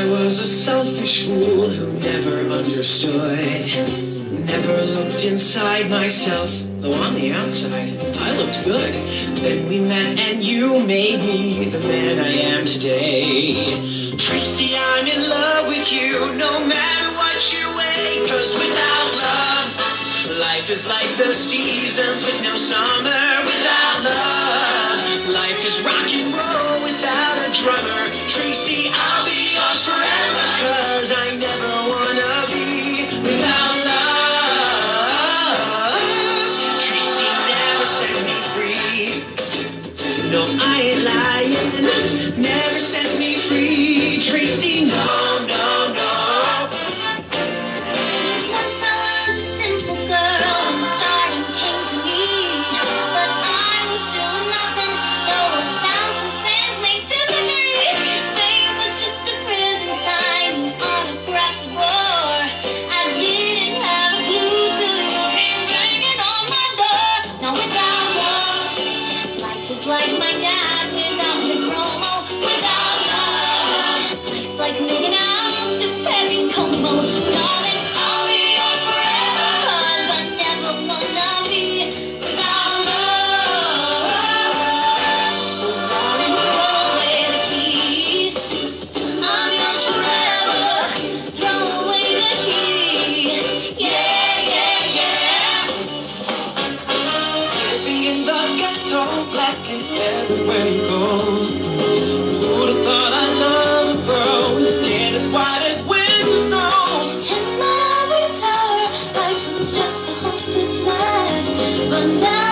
I was a selfish fool who never understood. Never looked inside myself, though on the outside, I looked good. Then we met and you made me the man I am today. Tracy, I'm in love with you no matter dash your way, cause without love, life is like the seasons with no summer. Without love, life is rock and roll without a drummer. Tracy, I'll be yours forever, cause I never wanna be without love. Tracy never set me free. No, I ain't lying. Never set me free, Tracy, no. but now